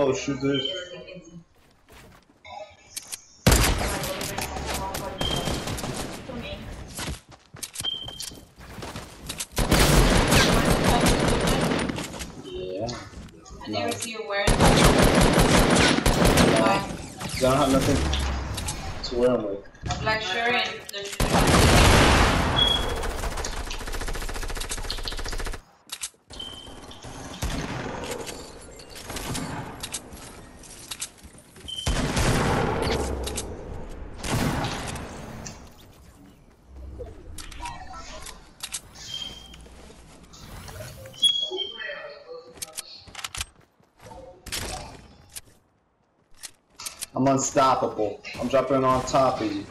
Oh, shoot this. Yeah. I never see you wearing I don't have nothing to wear them with. a black shirt and I'm unstoppable. I'm dropping on top of you.